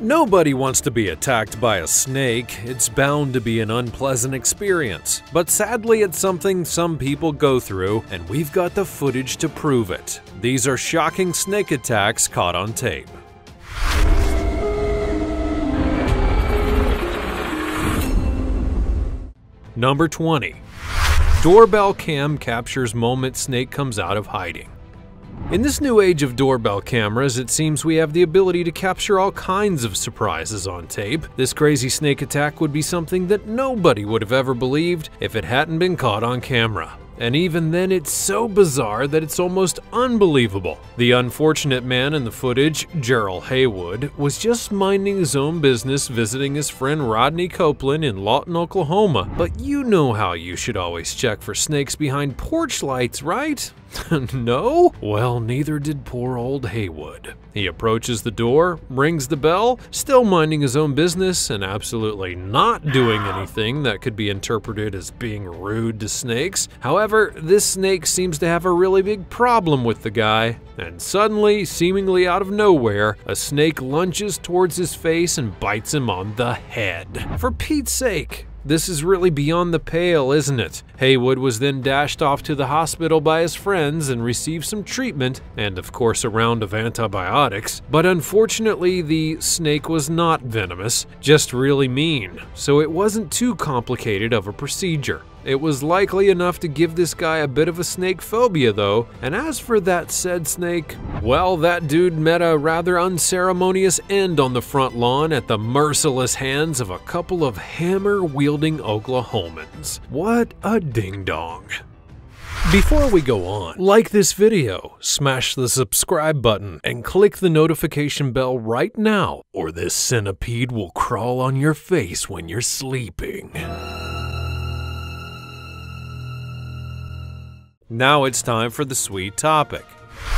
Nobody wants to be attacked by a snake. It's bound to be an unpleasant experience. But sadly, it's something some people go through, and we've got the footage to prove it. These are shocking snake attacks caught on tape. Number 20. Doorbell cam captures moment snake comes out of hiding. In this new age of doorbell cameras, it seems we have the ability to capture all kinds of surprises on tape. This crazy snake attack would be something that nobody would have ever believed if it hadn't been caught on camera. And even then, it's so bizarre that it's almost unbelievable. The unfortunate man in the footage, Gerald Haywood, was just minding his own business visiting his friend Rodney Copeland in Lawton, Oklahoma. But you know how you should always check for snakes behind porch lights, right? no? Well, neither did poor old Haywood. He approaches the door, rings the bell, still minding his own business and absolutely not doing anything that could be interpreted as being rude to snakes. However, this snake seems to have a really big problem with the guy, and suddenly, seemingly out of nowhere, a snake lunges towards his face and bites him on the head. For Pete's sake, this is really beyond the pale, isn't it? Haywood was then dashed off to the hospital by his friends and received some treatment, and of course a round of antibiotics. But unfortunately, the snake was not venomous, just really mean, so it wasn't too complicated of a procedure. It was likely enough to give this guy a bit of a snake phobia though, and as for that said snake, well that dude met a rather unceremonious end on the front lawn at the merciless hands of a couple of hammer-wielding Oklahomans. What a ding-dong. Before we go on, like this video, smash the subscribe button, and click the notification bell right now, or this centipede will crawl on your face when you're sleeping. Now it's time for the sweet topic.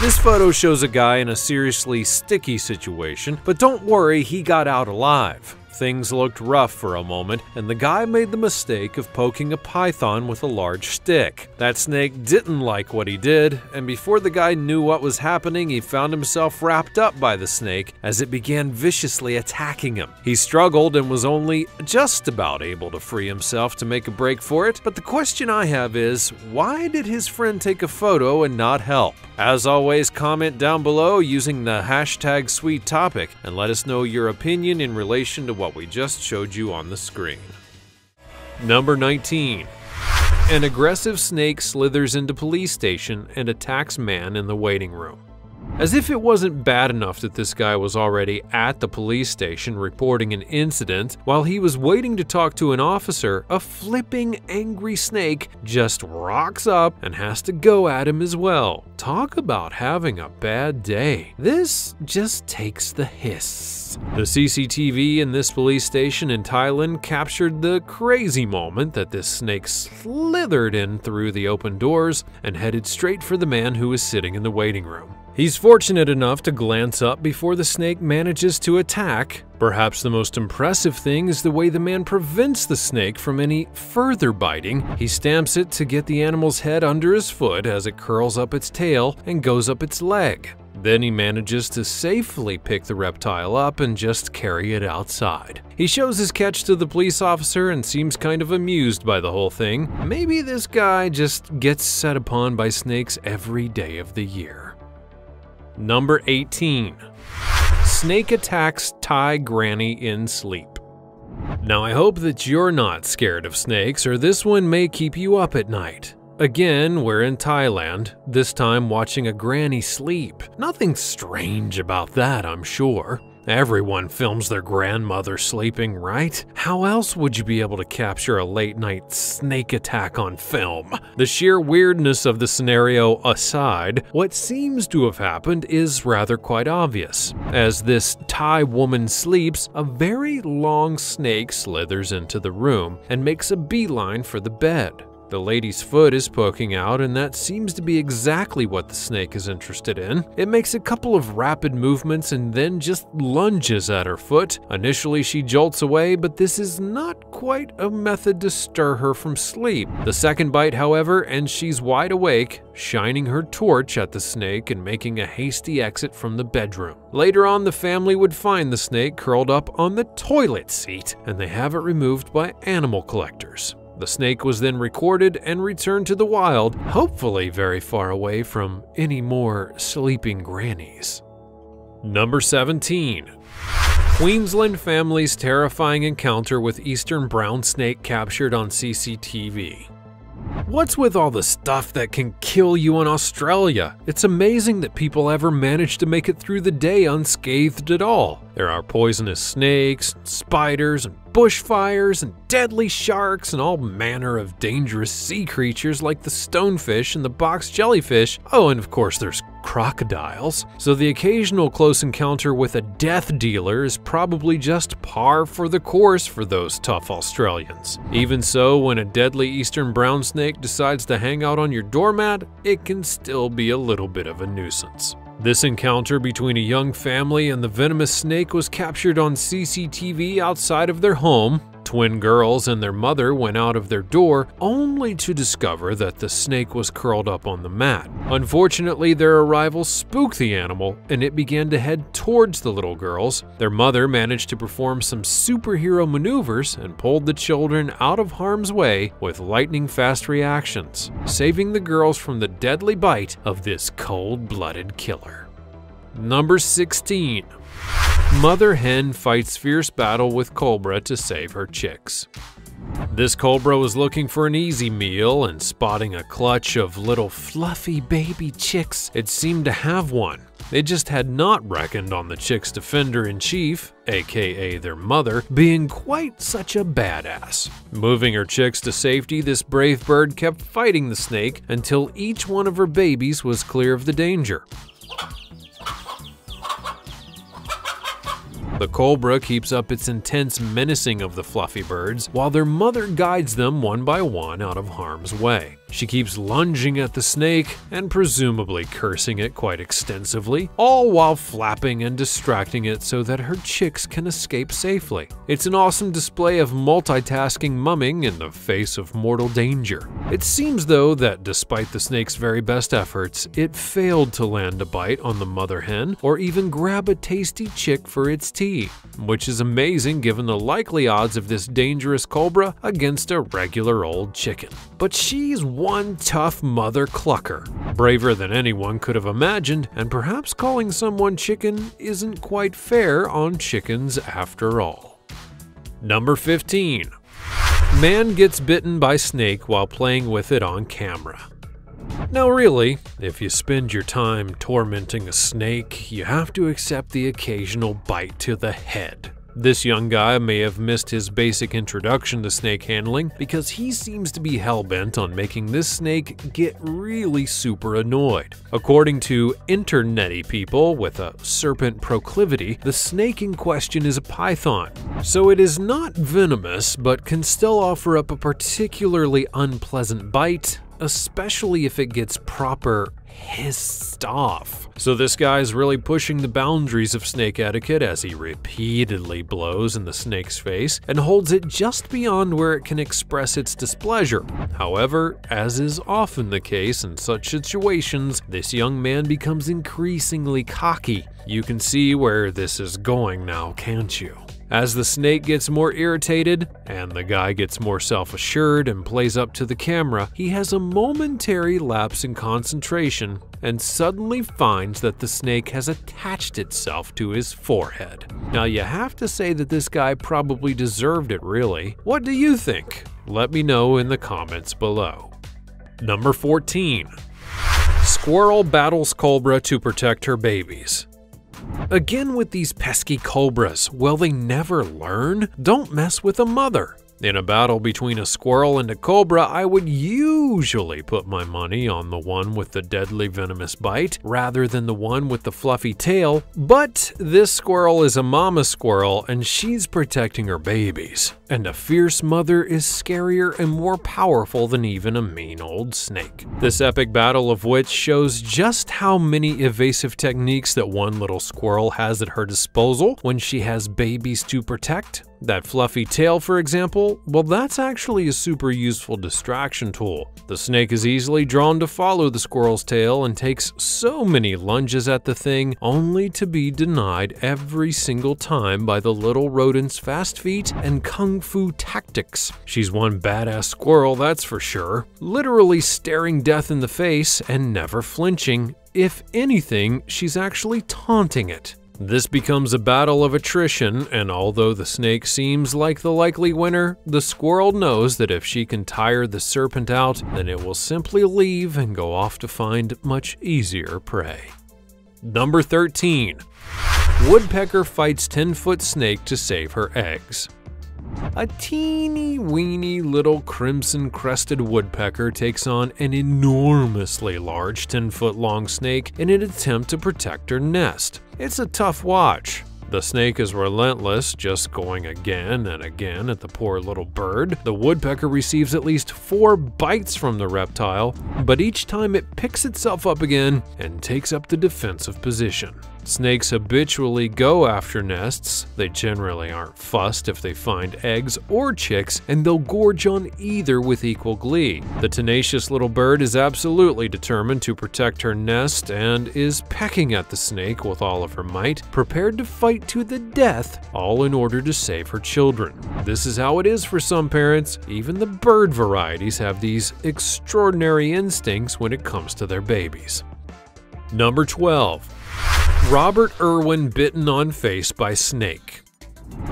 This photo shows a guy in a seriously sticky situation, but don't worry, he got out alive. Things looked rough for a moment, and the guy made the mistake of poking a python with a large stick. That snake didn't like what he did, and before the guy knew what was happening, he found himself wrapped up by the snake as it began viciously attacking him. He struggled and was only just about able to free himself to make a break for it, but the question I have is, why did his friend take a photo and not help? As always, comment down below using the hashtag sweet topic and let us know your opinion in relation to what we just showed you on the screen. Number 19. An aggressive snake slithers into police station and attacks man in the waiting room. As if it wasn't bad enough that this guy was already at the police station reporting an incident, while he was waiting to talk to an officer, a flipping angry snake just rocks up and has to go at him as well. Talk about having a bad day. This just takes the hiss. The CCTV in this police station in Thailand captured the crazy moment that this snake slithered in through the open doors and headed straight for the man who was sitting in the waiting room. He's fortunate enough to glance up before the snake manages to attack. Perhaps the most impressive thing is the way the man prevents the snake from any further biting. He stamps it to get the animal's head under his foot as it curls up its tail and goes up its leg. Then he manages to safely pick the reptile up and just carry it outside. He shows his catch to the police officer and seems kind of amused by the whole thing. Maybe this guy just gets set upon by snakes every day of the year. Number 18. Snake attacks Thai granny in sleep. Now I hope that you're not scared of snakes or this one may keep you up at night. Again, we're in Thailand, this time watching a granny sleep. Nothing strange about that, I'm sure. Everyone films their grandmother sleeping, right? How else would you be able to capture a late night snake attack on film? The sheer weirdness of the scenario aside, what seems to have happened is rather quite obvious. As this Thai woman sleeps, a very long snake slithers into the room and makes a beeline for the bed. The lady's foot is poking out, and that seems to be exactly what the snake is interested in. It makes a couple of rapid movements and then just lunges at her foot. Initially, she jolts away, but this is not quite a method to stir her from sleep. The second bite, however, and she's wide awake, shining her torch at the snake and making a hasty exit from the bedroom. Later on, the family would find the snake curled up on the toilet seat, and they have it removed by animal collectors. The snake was then recorded and returned to the wild, hopefully very far away from any more sleeping grannies. Number 17. Queensland family's terrifying encounter with eastern brown snake captured on CCTV. What's with all the stuff that can kill you in Australia? It's amazing that people ever manage to make it through the day unscathed at all. There are poisonous snakes, spiders, and bushfires, and deadly sharks, and all manner of dangerous sea creatures like the stonefish and the box jellyfish. Oh, and of course, there's crocodiles. So the occasional close encounter with a death dealer is probably just par for the course for those tough Australians. Even so, when a deadly eastern brown snake decides to hang out on your doormat, it can still be a little bit of a nuisance. This encounter between a young family and the venomous snake was captured on CCTV outside of their home. Twin girls and their mother went out of their door only to discover that the snake was curled up on the mat. Unfortunately, their arrival spooked the animal and it began to head towards the little girls. Their mother managed to perform some superhero maneuvers and pulled the children out of harm's way with lightning fast reactions, saving the girls from the deadly bite of this cold blooded killer. Number 16. Mother hen fights fierce battle with cobra to save her chicks. This cobra was looking for an easy meal and spotting a clutch of little fluffy baby chicks, it seemed to have one. They just had not reckoned on the chick's defender in chief, aka their mother, being quite such a badass. Moving her chicks to safety, this brave bird kept fighting the snake until each one of her babies was clear of the danger. The cobra keeps up its intense menacing of the fluffy birds, while their mother guides them one by one out of harm's way. She keeps lunging at the snake and presumably cursing it quite extensively, all while flapping and distracting it so that her chicks can escape safely. It's an awesome display of multitasking mumming in the face of mortal danger. It seems though that despite the snake's very best efforts, it failed to land a bite on the mother hen or even grab a tasty chick for its tea, which is amazing given the likely odds of this dangerous cobra against a regular old chicken. But she's one tough mother clucker, braver than anyone could have imagined, and perhaps calling someone chicken isn't quite fair on chickens after all. Number 15. Man gets bitten by snake while playing with it on camera. Now really, if you spend your time tormenting a snake, you have to accept the occasional bite to the head. This young guy may have missed his basic introduction to snake handling because he seems to be hell-bent on making this snake get really super annoyed. According to internety people with a serpent proclivity, the snake in question is a python. So it is not venomous, but can still offer up a particularly unpleasant bite, especially if it gets proper hissed off. So this guy's really pushing the boundaries of snake etiquette as he repeatedly blows in the snake's face and holds it just beyond where it can express its displeasure. However, as is often the case in such situations, this young man becomes increasingly cocky. You can see where this is going now, can't you? As the snake gets more irritated and the guy gets more self assured and plays up to the camera, he has a momentary lapse in concentration and suddenly finds that the snake has attached itself to his forehead. Now, you have to say that this guy probably deserved it, really. What do you think? Let me know in the comments below. Number 14. Squirrel battles cobra to protect her babies. Again with these pesky cobras, will they never learn? Don't mess with a mother. In a battle between a squirrel and a cobra, I would usually put my money on the one with the deadly venomous bite rather than the one with the fluffy tail, but this squirrel is a mama squirrel and she's protecting her babies. And a fierce mother is scarier and more powerful than even a mean old snake. This epic battle of wits shows just how many evasive techniques that one little squirrel has at her disposal when she has babies to protect. That fluffy tail, for example. Well, that's actually a super useful distraction tool. The snake is easily drawn to follow the squirrel's tail and takes so many lunges at the thing, only to be denied every single time by the little rodent's fast feet and kung fu tactics. She's one badass squirrel, that's for sure. Literally staring death in the face and never flinching. If anything, she's actually taunting it. This becomes a battle of attrition, and although the snake seems like the likely winner, the squirrel knows that if she can tire the serpent out, then it will simply leave and go off to find much easier prey. Number 13. Woodpecker fights 10-foot snake to save her eggs. A teeny weeny little crimson crested woodpecker takes on an enormously large 10 foot long snake in an attempt to protect her nest. It's a tough watch. The snake is relentless, just going again and again at the poor little bird. The woodpecker receives at least four bites from the reptile, but each time it picks itself up again and takes up the defensive position. Snakes habitually go after nests. They generally aren't fussed if they find eggs or chicks, and they'll gorge on either with equal glee. The tenacious little bird is absolutely determined to protect her nest and is pecking at the snake with all of her might, prepared to fight to the death, all in order to save her children. This is how it is for some parents. Even the bird varieties have these extraordinary instincts when it comes to their babies. Number 12. Robert Irwin bitten on face by snake.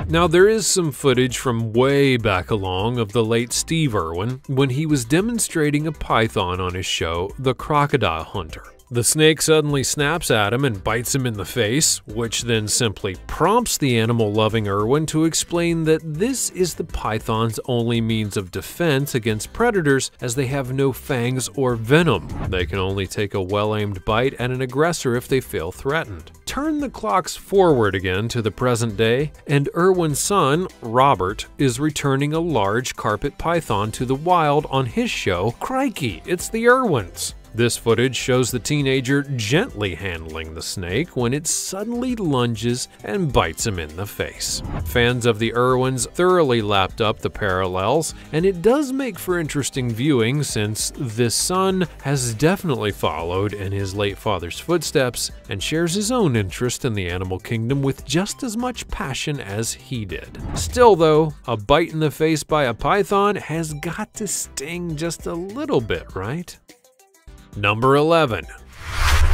Now, there is some footage from way back along of the late Steve Irwin when he was demonstrating a python on his show, The Crocodile Hunter. The snake suddenly snaps at him and bites him in the face, which then simply prompts the animal loving Irwin to explain that this is the python's only means of defense against predators as they have no fangs or venom. They can only take a well aimed bite at an aggressor if they feel threatened. Turn the clocks forward again to the present day, and Irwin's son, Robert, is returning a large carpet python to the wild on his show, Crikey, it's the Irwins. This footage shows the teenager gently handling the snake when it suddenly lunges and bites him in the face. Fans of the Irwins thoroughly lapped up the parallels, and it does make for interesting viewing since this son has definitely followed in his late father's footsteps and shares his own interest in the animal kingdom with just as much passion as he did. Still though, a bite in the face by a python has got to sting just a little bit, right? Number 11.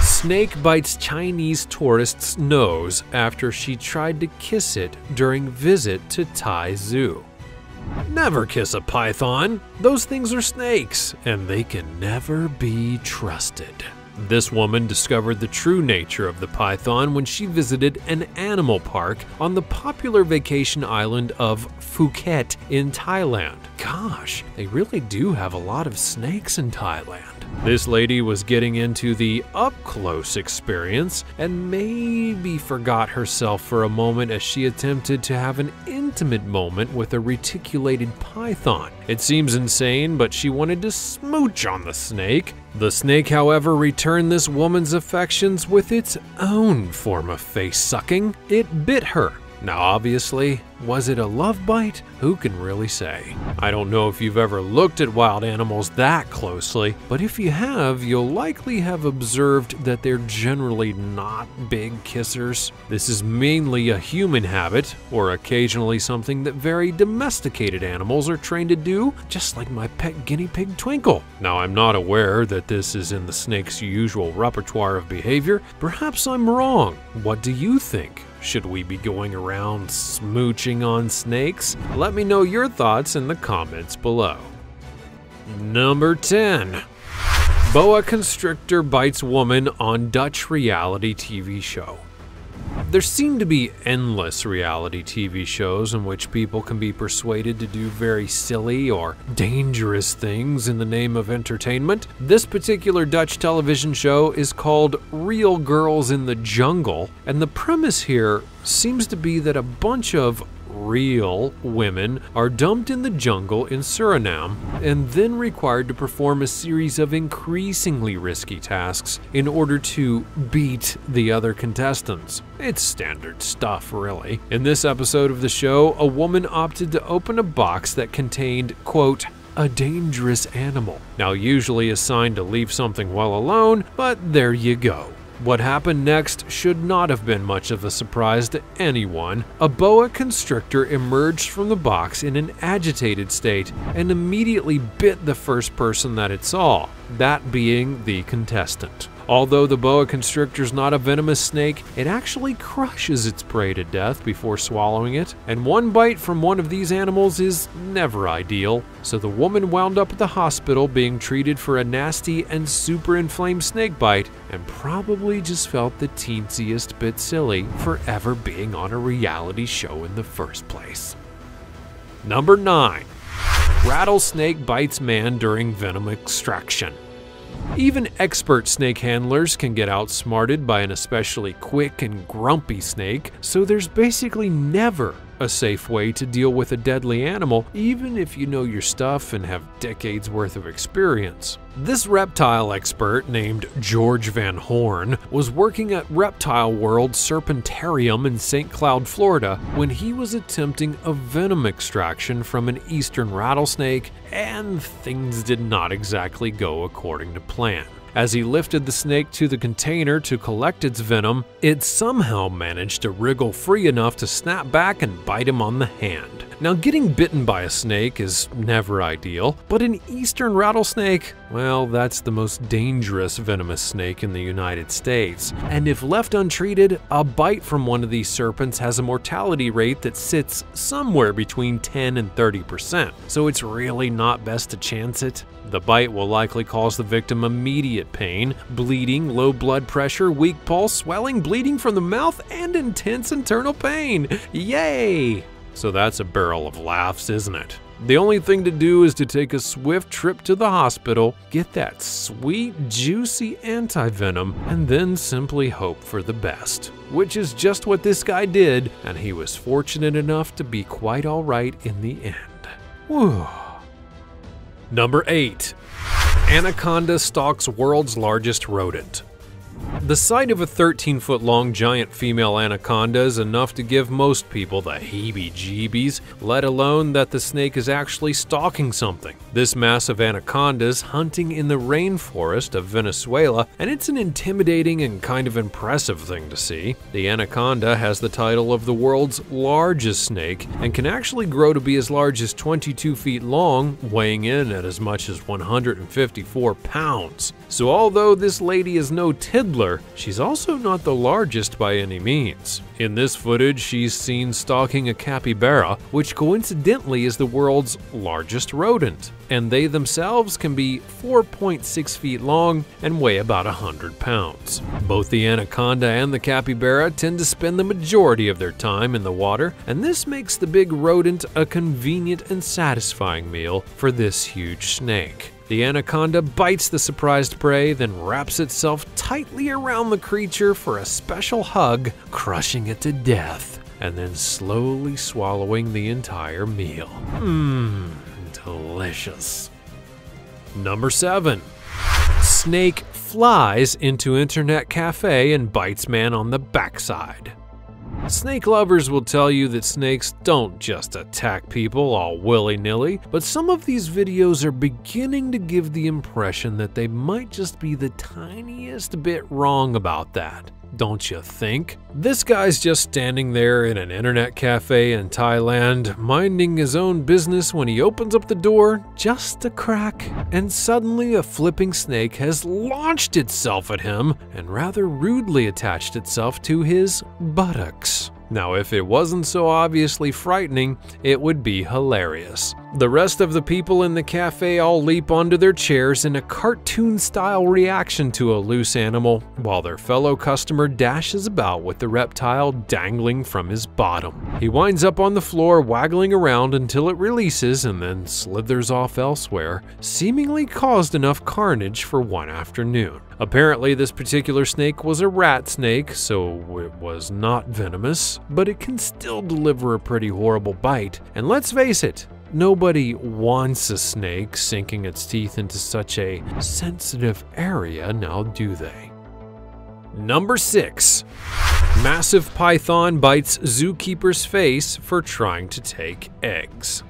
Snake bites Chinese tourist's nose after she tried to kiss it during visit to Thai Zoo. Never kiss a python. Those things are snakes, and they can never be trusted. This woman discovered the true nature of the python when she visited an animal park on the popular vacation island of Phuket in Thailand. Gosh, they really do have a lot of snakes in Thailand. This lady was getting into the up close experience and maybe forgot herself for a moment as she attempted to have an intimate moment with a reticulated python. It seems insane, but she wanted to smooch on the snake. The snake, however, returned this woman's affections with its own form of face sucking. It bit her. Now, obviously, was it a love bite? Who can really say? I don't know if you've ever looked at wild animals that closely, but if you have, you'll likely have observed that they're generally not big kissers. This is mainly a human habit, or occasionally something that very domesticated animals are trained to do, just like my pet guinea pig Twinkle. Now, I'm not aware that this is in the snake's usual repertoire of behavior. Perhaps I'm wrong. What do you think? Should we be going around smooching on snakes? Let me know your thoughts in the comments below. Number 10. Boa constrictor bites woman on Dutch reality TV show. There seem to be endless reality TV shows in which people can be persuaded to do very silly or dangerous things in the name of entertainment. This particular Dutch television show is called Real Girls in the Jungle, and the premise here seems to be that a bunch of real women are dumped in the jungle in Suriname and then required to perform a series of increasingly risky tasks in order to beat the other contestants. It's standard stuff, really. In this episode of the show, a woman opted to open a box that contained, quote, a dangerous animal. Now, usually a sign to leave something well alone, but there you go. What happened next should not have been much of a surprise to anyone. A boa constrictor emerged from the box in an agitated state and immediately bit the first person that it saw, that being the contestant. Although the boa constrictor is not a venomous snake, it actually crushes its prey to death before swallowing it, and one bite from one of these animals is never ideal, so the woman wound up at the hospital being treated for a nasty and super inflamed snake bite, and probably just felt the teensiest bit silly for ever being on a reality show in the first place. Number 9. Rattlesnake bites man during venom extraction. Even expert snake handlers can get outsmarted by an especially quick and grumpy snake, so there's basically never a safe way to deal with a deadly animal, even if you know your stuff and have decades worth of experience. This reptile expert, named George Van Horn, was working at Reptile World Serpentarium in St. Cloud, Florida, when he was attempting a venom extraction from an eastern rattlesnake, and things did not exactly go according to plan. As he lifted the snake to the container to collect its venom, it somehow managed to wriggle free enough to snap back and bite him on the hand. Now, getting bitten by a snake is never ideal, but an eastern rattlesnake, well, that's the most dangerous venomous snake in the United States. And if left untreated, a bite from one of these serpents has a mortality rate that sits somewhere between 10 and 30%, so it's really not best to chance it. The bite will likely cause the victim immediate pain, bleeding, low blood pressure, weak pulse, swelling, bleeding from the mouth, and intense internal pain. Yay! So that's a barrel of laughs, isn't it? The only thing to do is to take a swift trip to the hospital, get that sweet, juicy anti-venom, and then simply hope for the best. Which is just what this guy did, and he was fortunate enough to be quite alright in the end. Whew. Number 8. Anaconda stalks world's largest rodent. The sight of a 13 foot long giant female anaconda is enough to give most people the heebie jeebies, let alone that the snake is actually stalking something. This massive anaconda is hunting in the rainforest of Venezuela, and it's an intimidating and kind of impressive thing to see. The anaconda has the title of the world's largest snake and can actually grow to be as large as 22 feet long, weighing in at as much as 154 pounds. So, although this lady is no tiddler, she's also not the largest by any means. In this footage, she's seen stalking a capybara, which coincidentally is the world's largest rodent, and they themselves can be 4.6 feet long and weigh about 100 pounds. Both the anaconda and the capybara tend to spend the majority of their time in the water, and this makes the big rodent a convenient and satisfying meal for this huge snake. The anaconda bites the surprised prey, then wraps itself tightly around the creature for a special hug, crushing it to death, and then slowly swallowing the entire meal. Mmm, delicious. Number 7. Snake flies into internet cafe and bites man on the backside. Snake lovers will tell you that snakes don't just attack people all willy-nilly, but some of these videos are beginning to give the impression that they might just be the tiniest bit wrong about that don't you think? This guy's just standing there in an internet cafe in Thailand, minding his own business when he opens up the door just a crack, and suddenly a flipping snake has launched itself at him and rather rudely attached itself to his buttocks. Now, if it wasn't so obviously frightening, it would be hilarious. The rest of the people in the cafe all leap onto their chairs in a cartoon style reaction to a loose animal, while their fellow customer dashes about with the reptile dangling from his bottom. He winds up on the floor, waggling around until it releases and then slithers off elsewhere, seemingly caused enough carnage for one afternoon. Apparently, this particular snake was a rat snake, so it was not venomous, but it can still deliver a pretty horrible bite. And let's face it, Nobody wants a snake sinking its teeth into such a sensitive area, now do they? Number 6. Massive python bites zookeeper's face for trying to take eggs.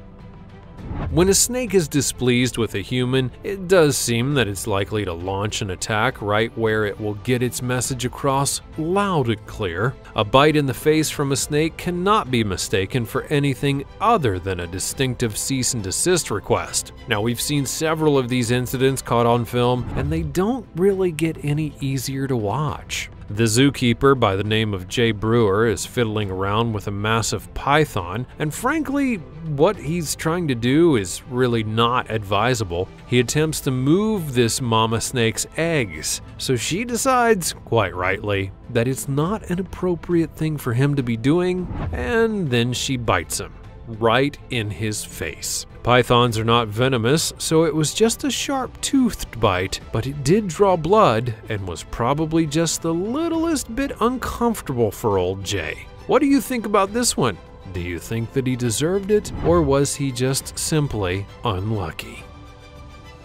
When a snake is displeased with a human, it does seem that it's likely to launch an attack right where it will get its message across loud and clear. A bite in the face from a snake cannot be mistaken for anything other than a distinctive cease and desist request. Now, we've seen several of these incidents caught on film, and they don't really get any easier to watch. The zookeeper by the name of Jay Brewer is fiddling around with a massive python, and frankly, what he's trying to do is really not advisable. He attempts to move this mama snake's eggs, so she decides, quite rightly, that it's not an appropriate thing for him to be doing, and then she bites him right in his face. Pythons are not venomous, so it was just a sharp toothed bite, but it did draw blood and was probably just the littlest bit uncomfortable for old Jay. What do you think about this one? Do you think that he deserved it, or was he just simply unlucky?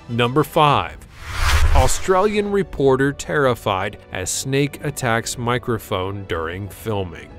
Number 5. Australian reporter terrified as snake attacks microphone during filming.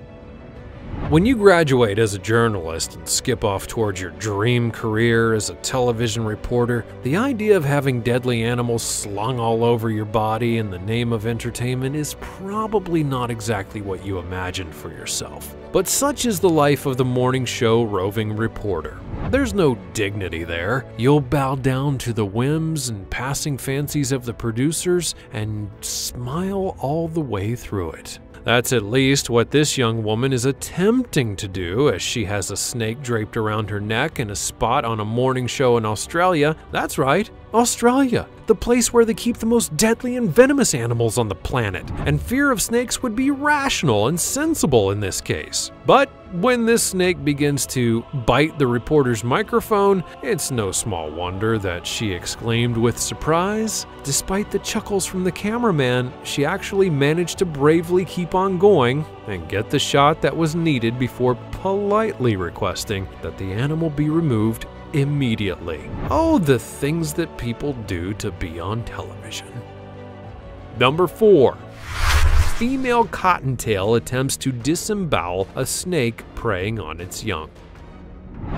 When you graduate as a journalist and skip off towards your dream career as a television reporter, the idea of having deadly animals slung all over your body in the name of entertainment is probably not exactly what you imagined for yourself. But such is the life of the morning show roving reporter. There's no dignity there. You'll bow down to the whims and passing fancies of the producers and smile all the way through it. That's at least what this young woman is attempting to do as she has a snake draped around her neck in a spot on a morning show in Australia. That's right, Australia, the place where they keep the most deadly and venomous animals on the planet, and fear of snakes would be rational and sensible in this case. But when this snake begins to bite the reporter's microphone, it's no small wonder that she exclaimed with surprise. Despite the chuckles from the cameraman, she actually managed to bravely keep on going and get the shot that was needed before politely requesting that the animal be removed immediately. Oh, the things that people do to be on television. Number 4. Female cottontail attempts to disembowel a snake preying on its young.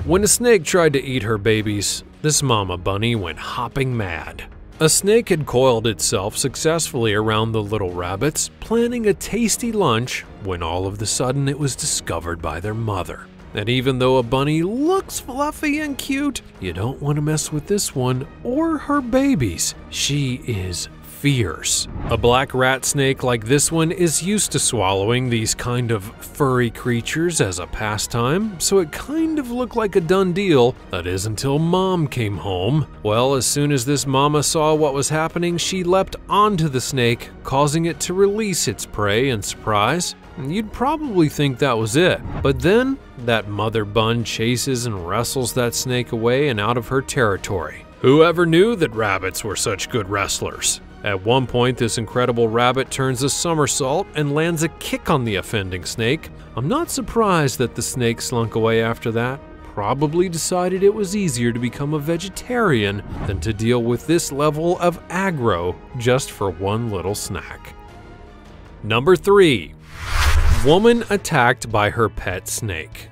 When a snake tried to eat her babies, this mama bunny went hopping mad. A snake had coiled itself successfully around the little rabbits, planning a tasty lunch when all of the sudden it was discovered by their mother. And even though a bunny looks fluffy and cute, you don't want to mess with this one or her babies. She is fierce. A black rat snake like this one is used to swallowing these kind of furry creatures as a pastime, so it kind of looked like a done deal. That is until mom came home. Well, as soon as this mama saw what was happening, she leapt onto the snake, causing it to release its prey in surprise. You'd probably think that was it. But then, that mother bun chases and wrestles that snake away and out of her territory. Whoever knew that rabbits were such good wrestlers? At one point, this incredible rabbit turns a somersault and lands a kick on the offending snake. I'm not surprised that the snake slunk away after that. Probably decided it was easier to become a vegetarian than to deal with this level of aggro just for one little snack. Number 3. Woman attacked by her pet snake.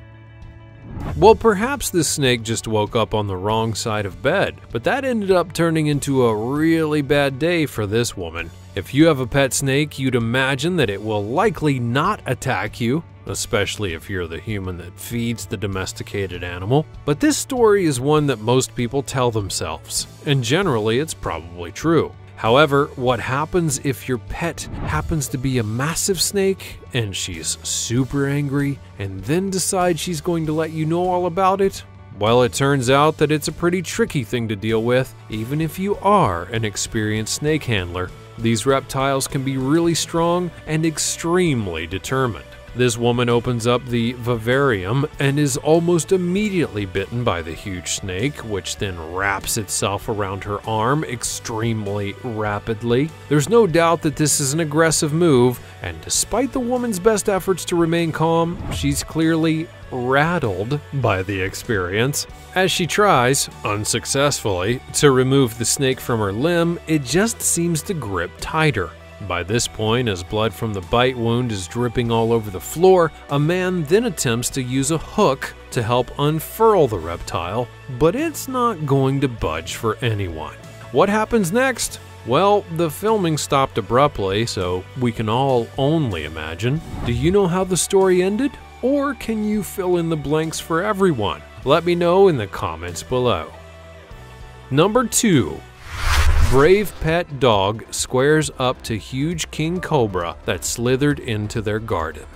Well, perhaps this snake just woke up on the wrong side of bed, but that ended up turning into a really bad day for this woman. If you have a pet snake, you'd imagine that it will likely not attack you, especially if you're the human that feeds the domesticated animal. But this story is one that most people tell themselves, and generally it's probably true. However, what happens if your pet happens to be a massive snake and she's super angry and then decides she's going to let you know all about it? Well, it turns out that it's a pretty tricky thing to deal with, even if you are an experienced snake handler. These reptiles can be really strong and extremely determined. This woman opens up the vivarium and is almost immediately bitten by the huge snake, which then wraps itself around her arm extremely rapidly. There's no doubt that this is an aggressive move, and despite the woman's best efforts to remain calm, she's clearly rattled by the experience. As she tries, unsuccessfully, to remove the snake from her limb, it just seems to grip tighter. By this point, as blood from the bite wound is dripping all over the floor, a man then attempts to use a hook to help unfurl the reptile, but it's not going to budge for anyone. What happens next? Well, the filming stopped abruptly, so we can all only imagine. Do you know how the story ended? Or can you fill in the blanks for everyone? Let me know in the comments below. Number 2. Brave pet dog squares up to huge king cobra that slithered into their garden.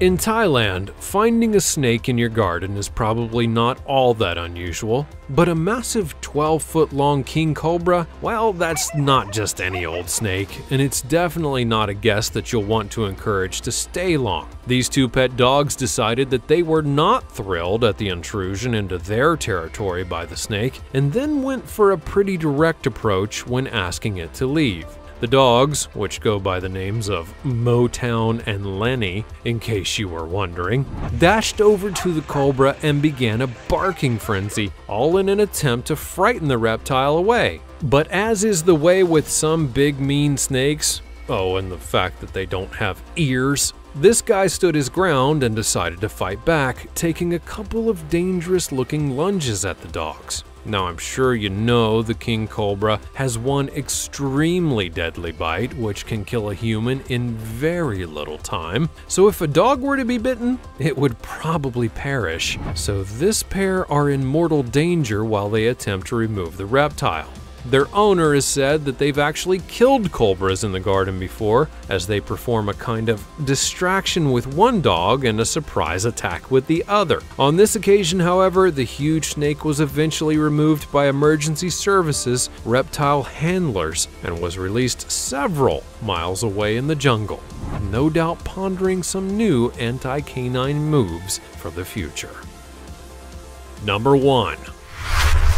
In Thailand, finding a snake in your garden is probably not all that unusual, but a massive 12 foot long king cobra, well, that's not just any old snake, and it's definitely not a guest that you'll want to encourage to stay long. These two pet dogs decided that they were not thrilled at the intrusion into their territory by the snake, and then went for a pretty direct approach when asking it to leave. The dogs, which go by the names of Motown and Lenny, in case you were wondering, dashed over to the cobra and began a barking frenzy, all in an attempt to frighten the reptile away. But as is the way with some big mean snakes, oh, and the fact that they don't have ears, this guy stood his ground and decided to fight back, taking a couple of dangerous looking lunges at the dogs. Now, I'm sure you know the king cobra has one extremely deadly bite which can kill a human in very little time. So, if a dog were to be bitten, it would probably perish. So, this pair are in mortal danger while they attempt to remove the reptile. Their owner has said that they've actually killed cobras in the garden before, as they perform a kind of distraction with one dog and a surprise attack with the other. On this occasion, however, the huge snake was eventually removed by emergency services reptile handlers and was released several miles away in the jungle, no doubt pondering some new anti canine moves for the future. Number 1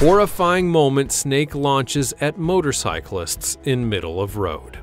Horrifying moment snake launches at motorcyclists in middle of road.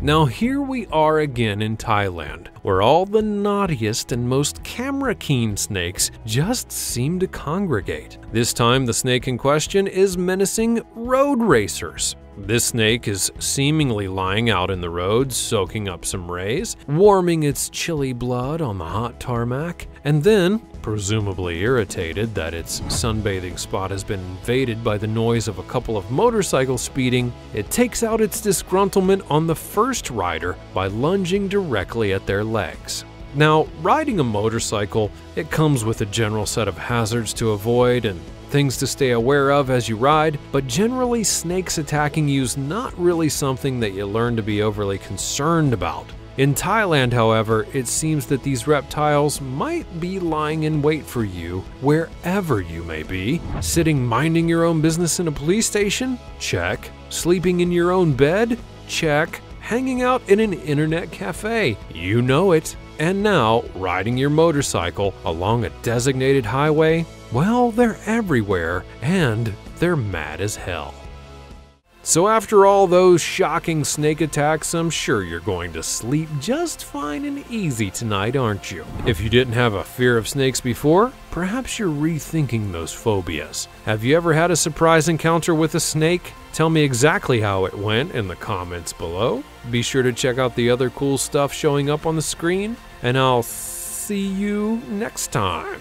Now here we are again in Thailand, where all the naughtiest and most camera-keen snakes just seem to congregate. This time the snake in question is menacing road racers. This snake is seemingly lying out in the road, soaking up some rays, warming its chilly blood on the hot tarmac, and then, presumably irritated that its sunbathing spot has been invaded by the noise of a couple of motorcycles speeding, it takes out its disgruntlement on the first rider by lunging directly at their legs. Now, riding a motorcycle, it comes with a general set of hazards to avoid and things to stay aware of as you ride, but generally snakes attacking you is not really something that you learn to be overly concerned about. In Thailand, however, it seems that these reptiles might be lying in wait for you wherever you may be. Sitting minding your own business in a police station? Check. Sleeping in your own bed? Check. Hanging out in an internet cafe? You know it. And now, riding your motorcycle along a designated highway? Well, they're everywhere, and they're mad as hell. So after all those shocking snake attacks, I'm sure you're going to sleep just fine and easy tonight, aren't you? If you didn't have a fear of snakes before, perhaps you're rethinking those phobias. Have you ever had a surprise encounter with a snake? Tell me exactly how it went in the comments below. Be sure to check out the other cool stuff showing up on the screen, and I'll see you next time.